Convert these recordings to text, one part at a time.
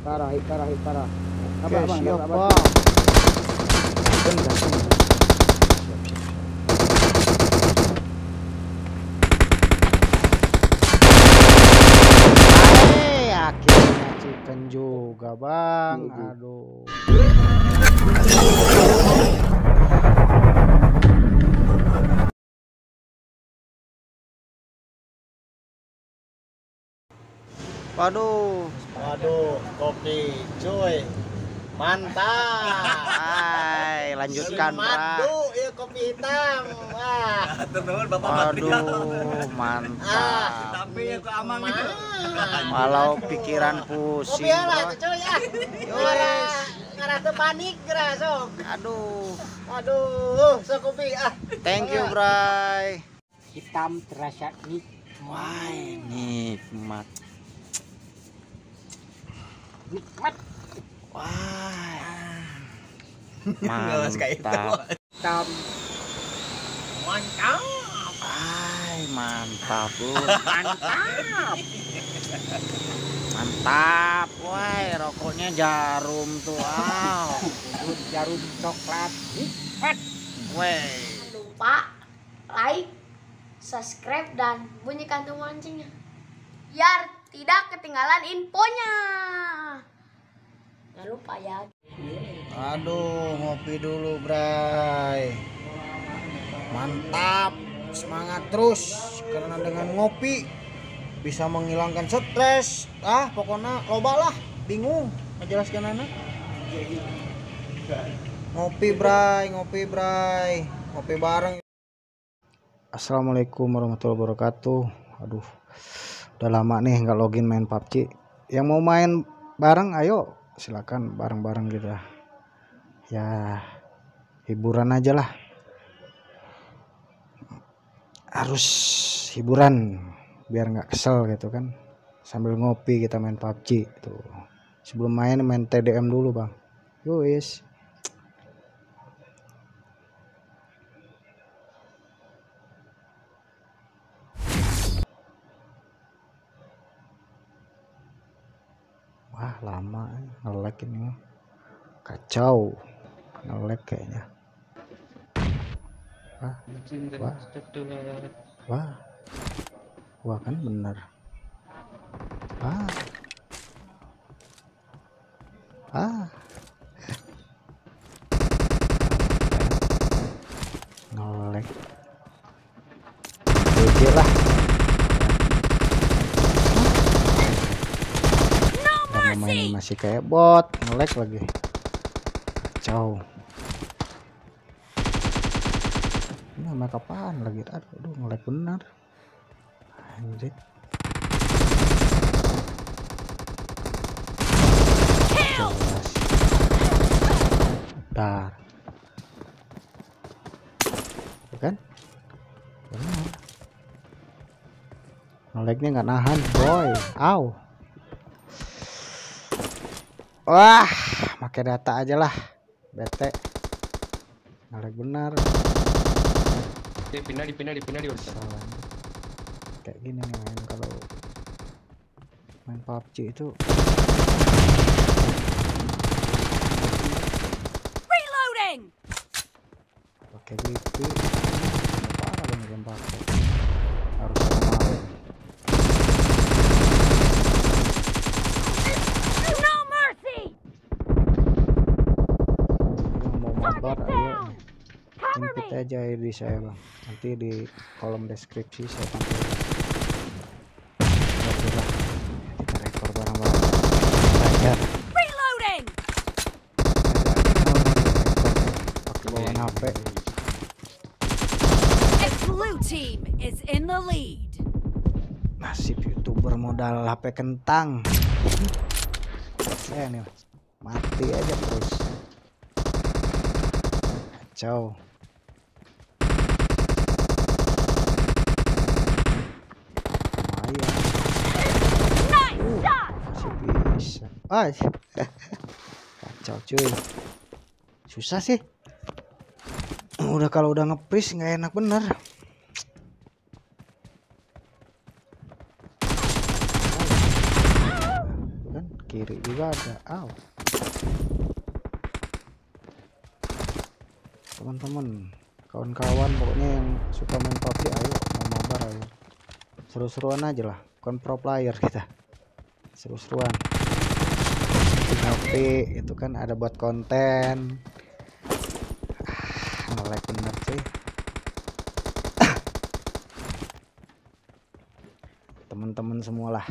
Parah, hit parah, hit parah. Bentar, siap, siap. Hai, akhirnya chicken juga, Bang. Aduh. Waduh, Waduh, kopi cuy. Mantap. hai, lanjutkan, Bang. Madu ya kopi hitam. Wah. Waduh, mantap. Tapi ya ke amang Walau pikiran pusing. Kopi lah cuy ya. Ngara teu panik geura sok. Aduh, Aduh, sok kopi ah. thank you, Bray. Hitam terasa nih. Wah, nikmat. Wah. Mantap. Hitam. Mantap. Ay, mantap, Bu. Mantap. Mantap. Wah, rokoknya jarum tuh. Wow. Jarum, jarum coklat. Jangan lupa like, subscribe, dan bunyikan tombol loncengnya biar tidak ketinggalan infonya. Jangan lupa ya. Aduh, ngopi dulu, Bray. Mantap. Semangat terus karena dengan ngopi bisa menghilangkan stres. Ah, pokoknya loba lah. Bingung menjelaskan anak. Ngopi, Bray, ngopi, Bray. Ngopi bareng. Assalamualaikum warahmatullahi wabarakatuh. Aduh, udah lama nih nggak login main PUBG. Yang mau main bareng, ayo silakan bareng-bareng kita ya hiburan aja lah. Harus hiburan biar nggak kesel gitu kan. Sambil ngopi kita main PUBG tuh sebelum main main TDM dulu bang. Yowis wah ngelek ini kacau. Ngelek kayaknya. Wah wah. Wah. Wah kan bener. Ah ah ngelek GG lah Udah mau main masih kayak bot ngelek lagi. Kacau ini sama kapan lagi? Aduh, ngelek benar anjir bentar. Tuh kan? Benar nggak nahan boy. Aw Wah, pakai data aja lah. Bete. Ngalek benar. Dipindah, dipindah, dipindah, diurusan. Kayak gini nih main kalau main PUBG itu. Reloading. Pakai gitu. Apa yang pakai? Aja ID saya bang. Nanti di kolom deskripsi saya tampilkan Oke lah kita rekor bareng-bareng. Belajar Reloading! pakai bawaan HP Its blue team is in the lead. nasib youtuber modal HP kentang. Saya nih mati aja terus. Kacau bisa ah kacau cuy. Susah sih. Udah kalau udah ngepris nggak enak bener. Kan kiri juga ada. Aw teman-teman kawan-kawan pokoknya yang suka main PUBG ayo mau mabar ayo. Seru-seruan aja lah. Bukan pro player kita. Seru-seruan tapi itu kan ada buat konten. Ah, nge-lag bener sih teman-teman semualah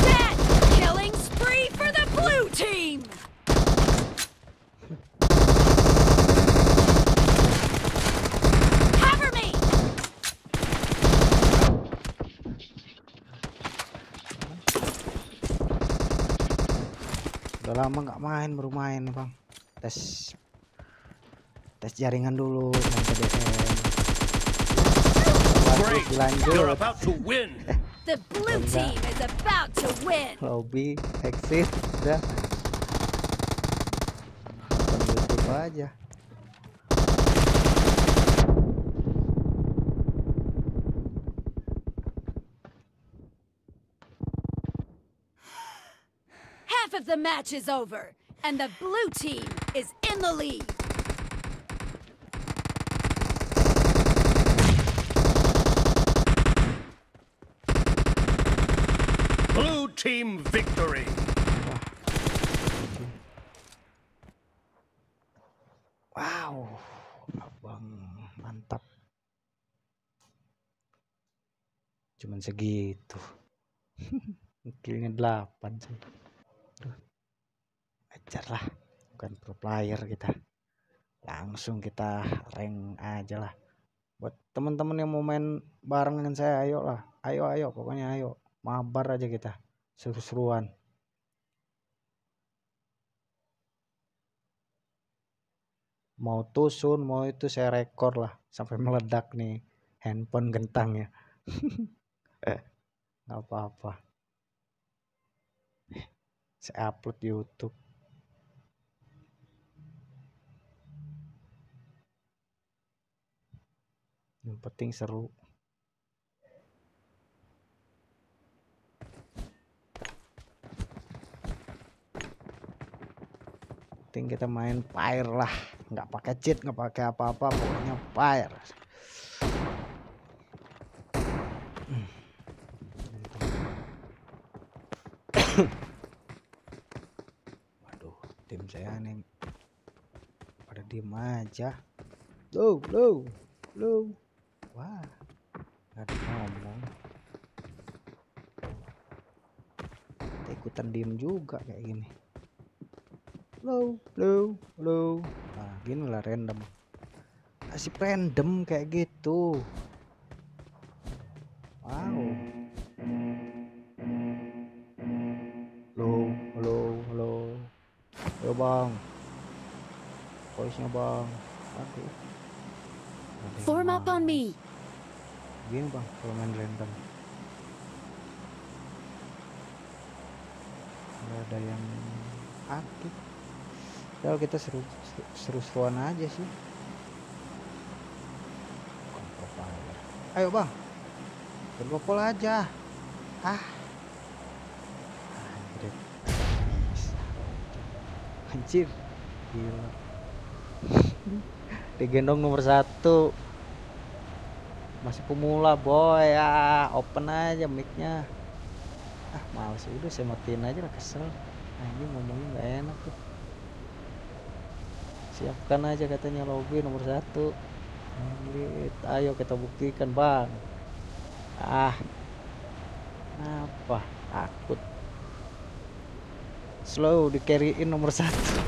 Dead! Killing spree for the blue team! Cover me! udah lama nggak main baru main bang. Tes. Tes jaringan dulu Great. You're lanjut. The blue team is about to win! lobby exit udah. YouTube aja the match is over, and the blue team is in the lead. Blue team victory. wow abang mantap cuman segitu killnya 8 sih Aduh. Ajar lah bukan pro player kita. Langsung kita rank aja lah. Buat teman-teman yang mau main bareng dengan saya ayo lah. Ayo ayo pokoknya ayo. Mabar aja kita seru-seruan. Mau tusun mau itu saya rekor lah. Sampai meledak nih handphone gentangnya nggak apa-apa. Saya upload YouTube yang penting seru. Penting kita main fire lah. Nggak pakai cheat nggak pakai apa-apa pokoknya fire. Waduh tim saya nih. Pada diem aja. Low low low wah nggak ada ngomong Kita diem juga kayak gini. Low low low nah gini lah random. Kasih random kayak gitu. Wow. Low low low yo bang. Voice nya bang. Aduh. Form up on me! gini bang kalau main random nggak ada yang aktif. Padahal kita seru seru- seru-seruan aja sih. Ayo bang. Bergopol aja. Ah. Anjir. Gila. Digendong nomor satu. Masih pemula boy. Ya open aja micnya ah males udah saya matiin aja lah kesel. Anjing ngomongnya nggak enak tuh. Siapkan aja katanya lobby nomor satu. Anjir, ayo kita buktikan bang. Ah. Apa takut. Slow di carryin nomor satu.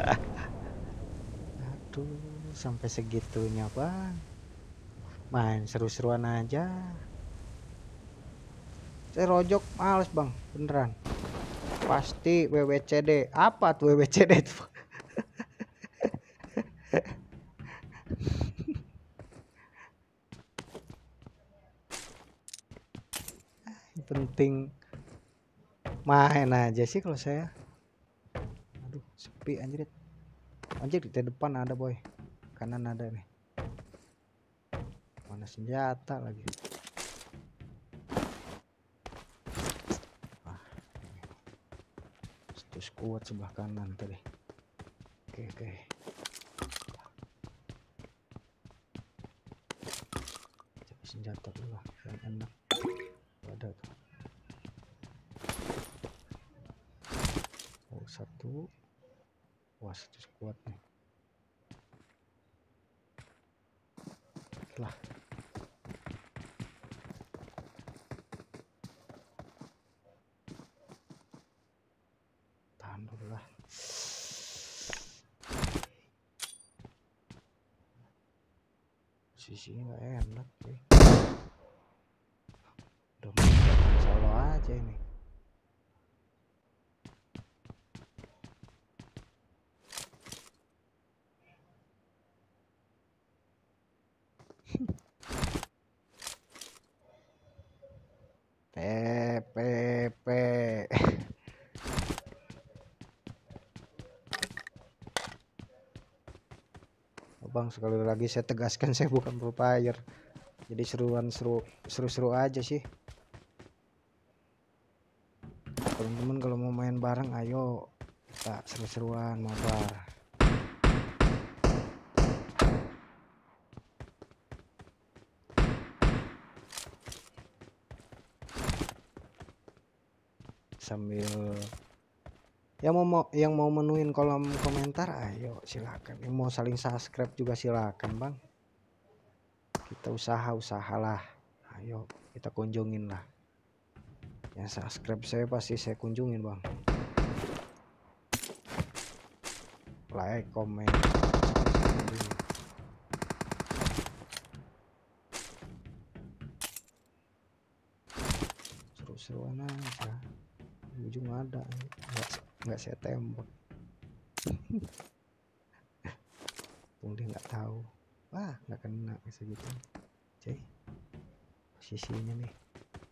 Aduh sampai segitunya bang. Main seru-seruan aja saya rojok males bang. Beneran. Pasti WWCD apa tuh WWCD itu? Penting. Main aja sih kalau saya. Aduh sepi anjir. Anjir di depan ada boy. Kanan ada nih. Mana senjata lagi kuat sebelah kanan tadi oke oke. Senjata dulu yang enak ada tuh oh satu wah satu squad nih lah tahan dulu lah sisinya nggak enak sih udah mau solo aja ini TPP Sekali lagi saya tegaskan saya bukan pro player jadi seruan seru seru-seru aja sih. Teman-teman kalau mau main bareng ayo. Kita seru-seruan mabar. Sambil yang mau yang mau menuin kolom komentar ayo silakan. Yang mau saling subscribe juga silakan bang. Kita usaha usahalah ayo kita kunjungin lah yang subscribe saya pasti saya kunjungin bang. Like komen. Seru-seruan aja. Ujung ada. Nggak nggak saya tembak. Untung dia nggak tahu. Wah nggak kena bisa gitu. Cuy posisinya nih.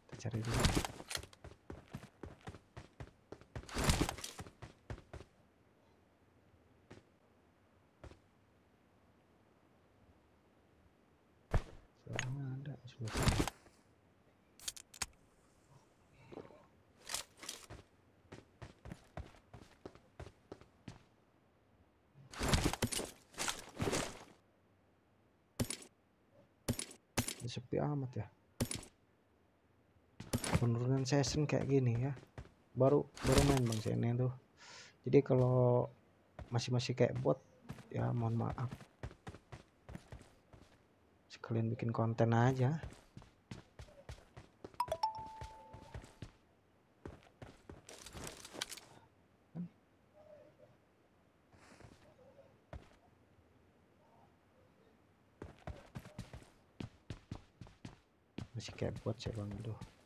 Kita cari dulu Suaranya ada sebelah sini. Ini sepi amat ya season kayak gini ya. Baru baru main bang saya tuh. Jadi kalau masih masih kayak bot ya mohon maaf. Sekalian bikin konten aja. Masih kayak bot saya bang aduh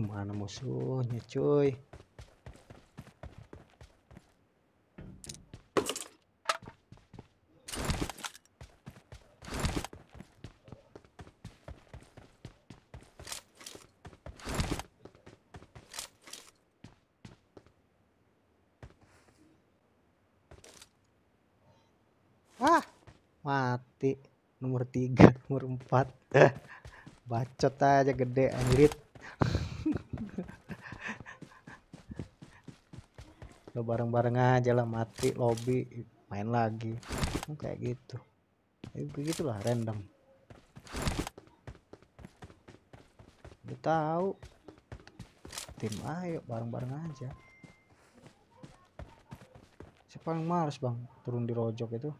tuh mana musuhnya cuy Wah, mati. Nomor tiga, nomor empat. Bacot aja gede anjrit. Lo bareng-bareng aja lah mati lobby main lagi. Oh, kayak gitu. Ya, begitulah random. Udah tahu. Tim ayo bareng-bareng aja. Siapa yang males bang turun di rojok itu?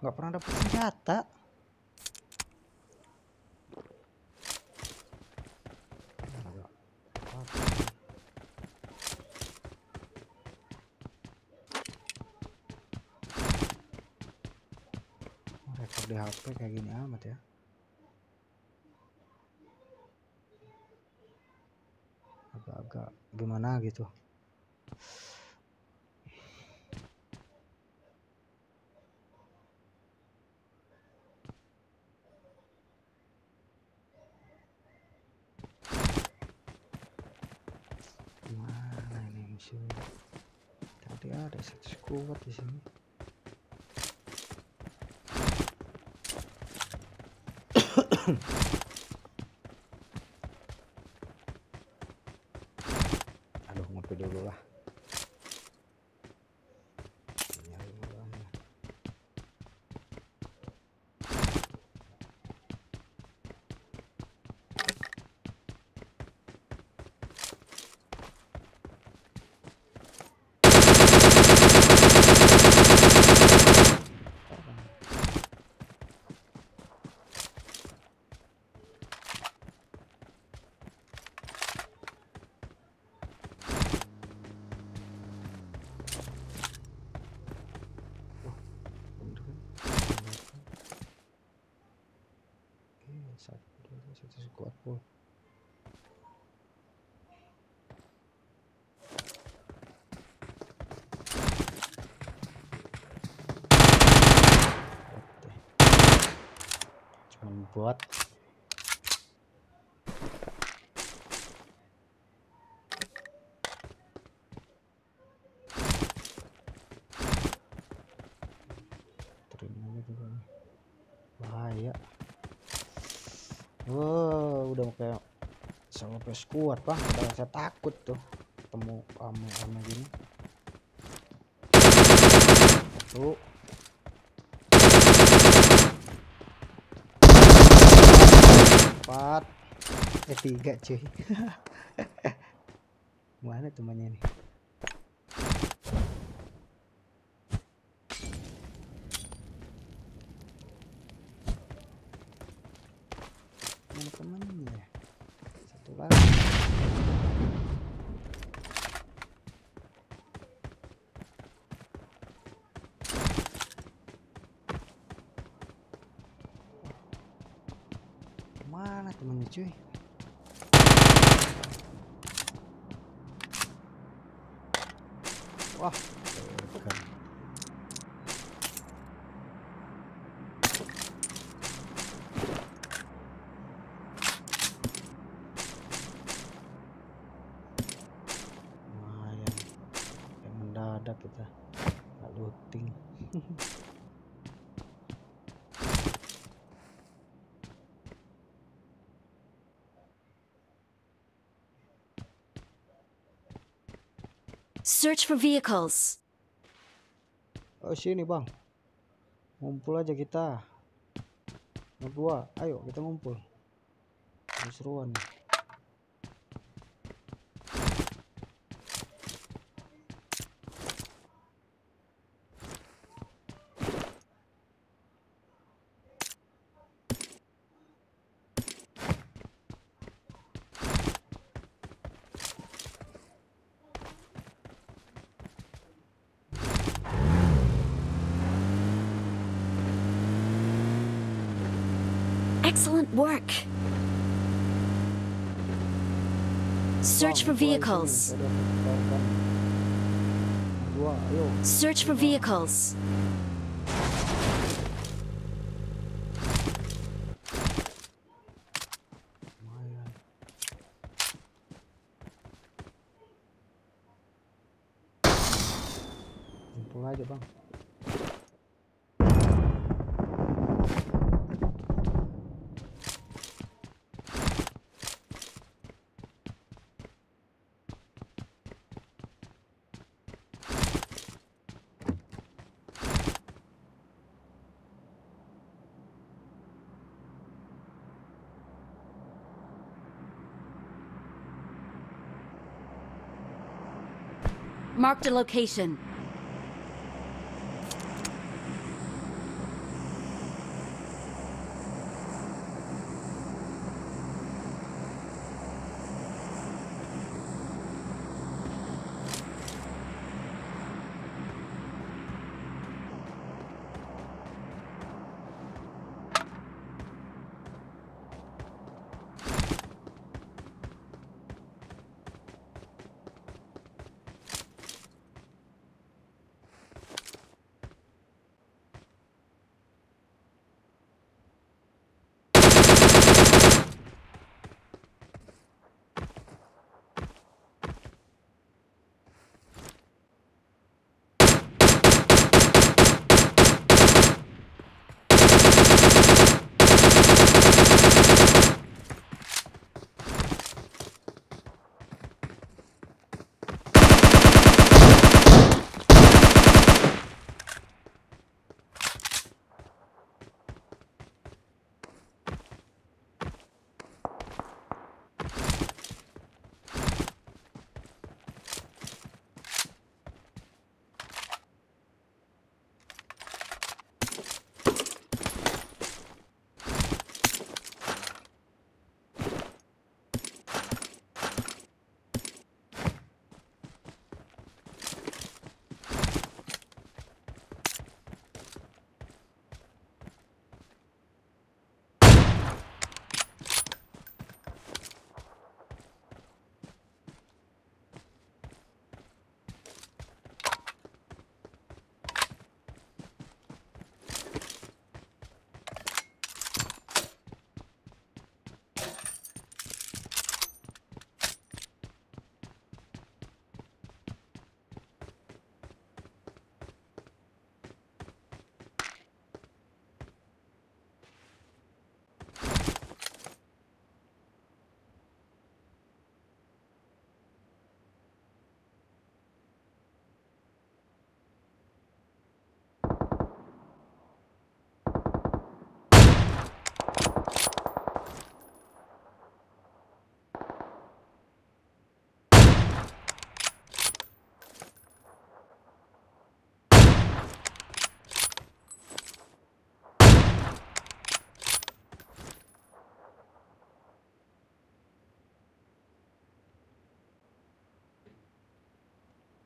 nggak pernah dapet senjata Oh, HP kayak gini amat ya agak-agak gimana gitu Mana ini musuhnya? Tadi ada satu squad di sini. Aduh, ngopi dulu lah. Nyari mulanya. Bener kan? Oke, satu, dua, satu sekuat pul. Oke. Buat bahaya. Wow udah kayak sampai kuat bang padahal saya takut tuh ketemu rame-rame gini. Tuh empat. Eh tiga cuy. Mana temannya nih mana temannya satu lagi mana temannya cuy. Wah. Mendadak kita. Nggak looting Search for vehicles. oh sini bang. Ngumpul aja kita. Berdua. Ayo kita ngumpul. Seruan nih for Bang, mulai sini, vehicles. ada kawan-kawan. Dua, ayo. Search for vehicles. Marked a location.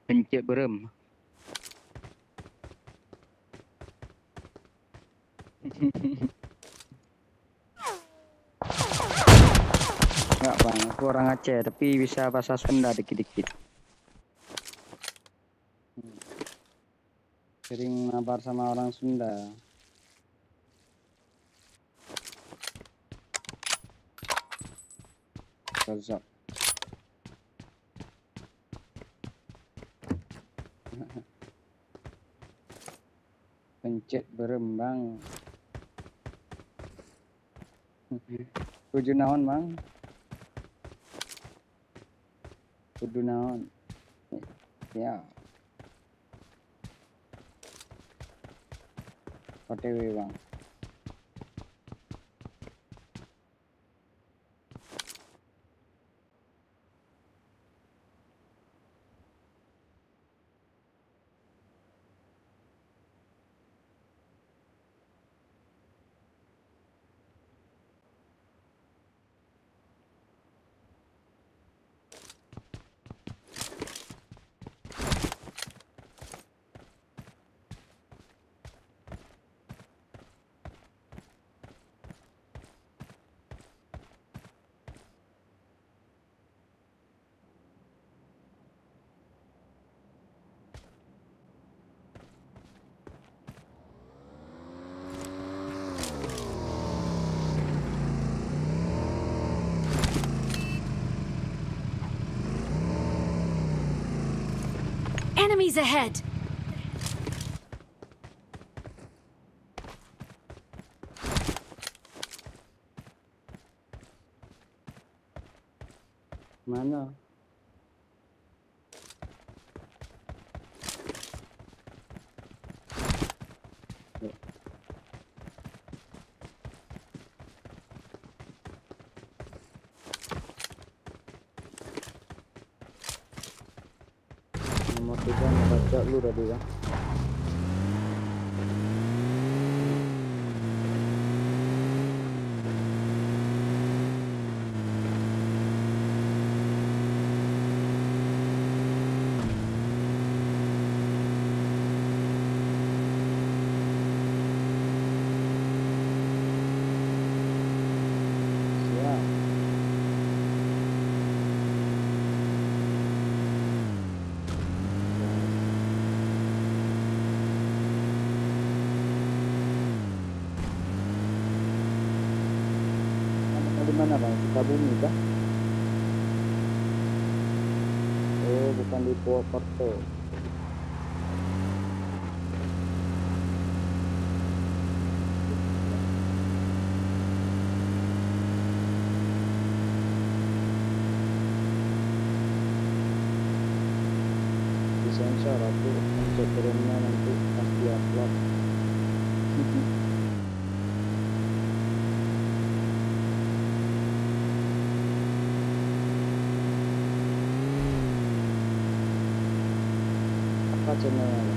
Pencet berem. Enggak bang, aku orang Aceh tapi bisa bahasa Sunda dikit-dikit. Sering mabar sama orang Sunda. Razak. Pencet berembang. Tujuh naon bang? Kudu naon? Ya. OTW bang. Enemies ahead! Mana? Tiga baca lu tadi ya. Aku pencet turunnya nanti pas di upload. Apa channelnya?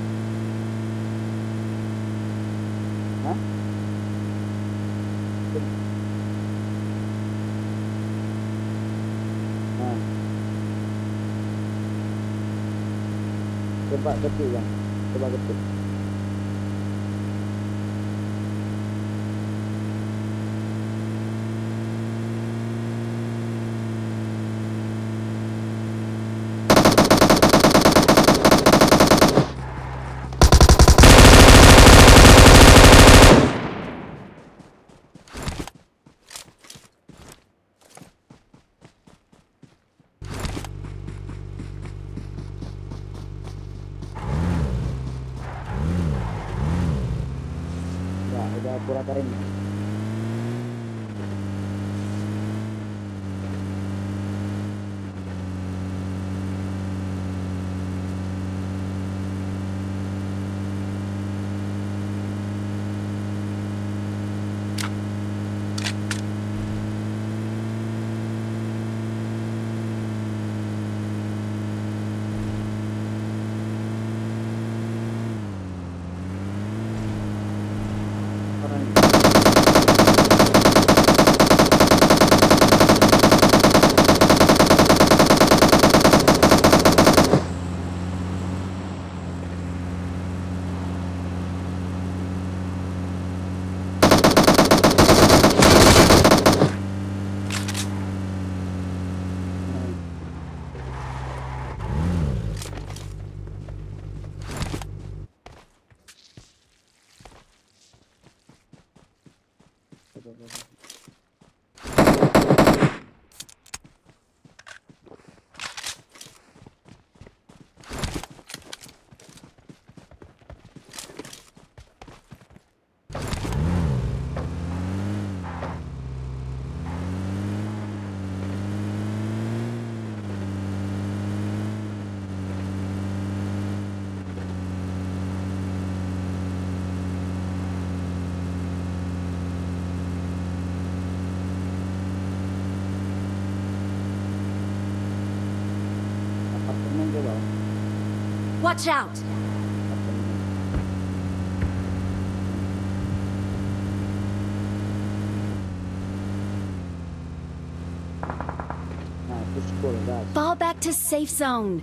Coba ketik bang, coba ketik. Ya, udah Watch out! Fall back to safe zone.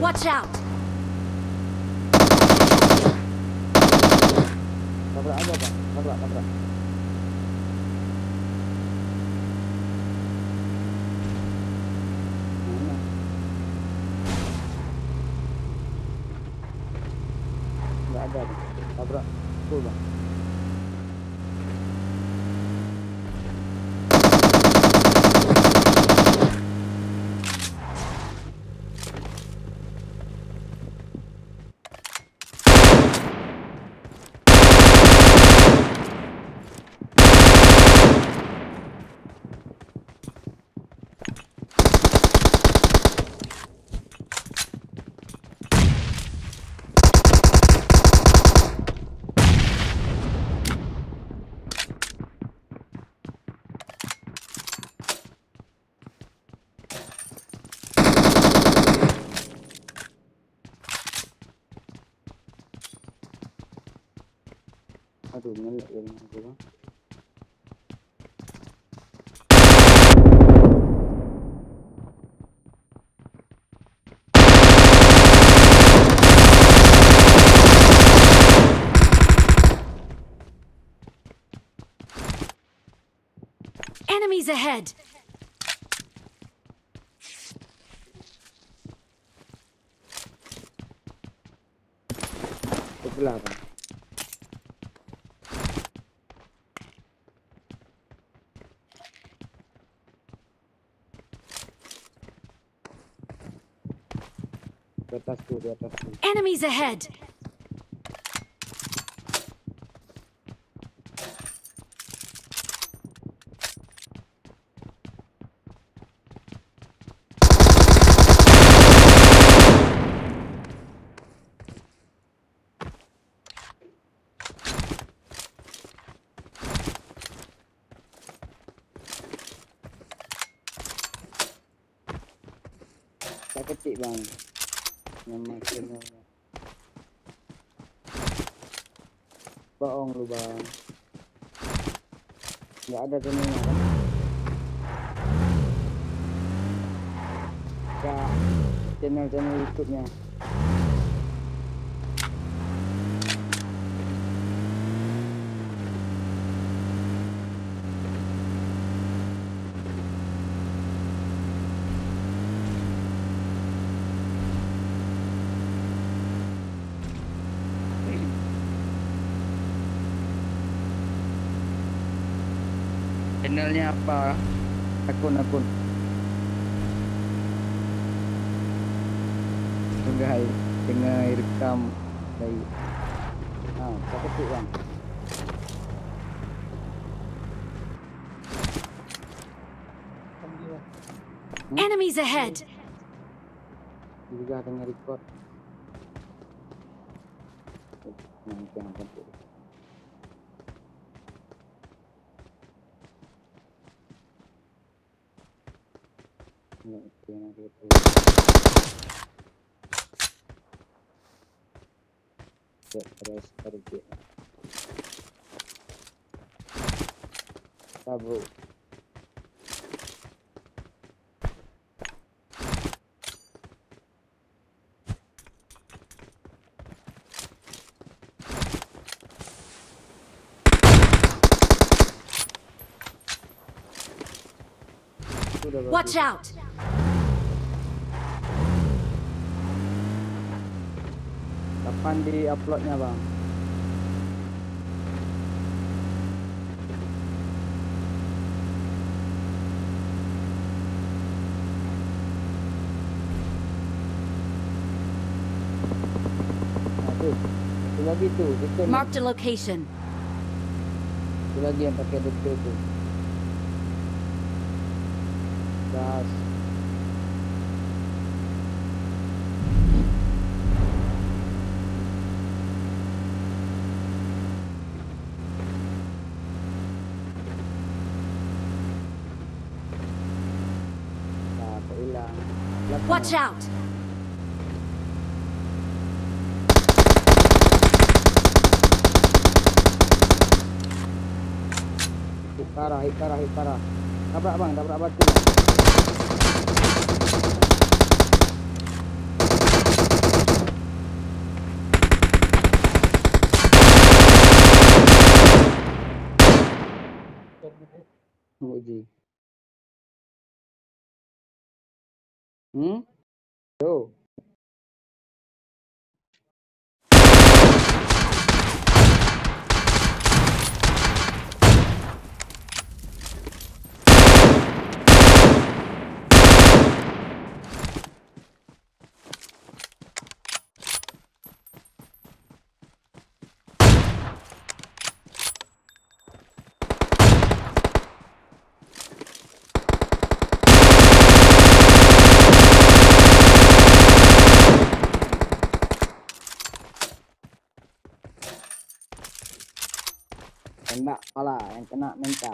Watch out! Bang. tabrak. Tuh bang. Aduh, ngelek ya dengan aku bang. Enemies ahead! Sebelah bang. Di atas tuh, di atas tuh. Enemies ahead! Tak ketik bang. Channelnya. Bohong lu bang. Nggak ada channelnya kan? Nggak channel-channel YouTube-nya. Channelnya apa? Akun-akun. Tunggai dengan rekam dari. Ah, tak ketik bang. Enemies ahead! Juga dengan record. Nanti yang penting. Watch out! Kapan di uploadnya bang? Itu lagi itu, Marked a location. itu lagi yang pakai detil tuh. Gas. Watch out! Hit parah, hit parah, hit parah. Tabrak bang, batu bang. Uji. Hmm? Oh. นะปลาแองกนะแมงกา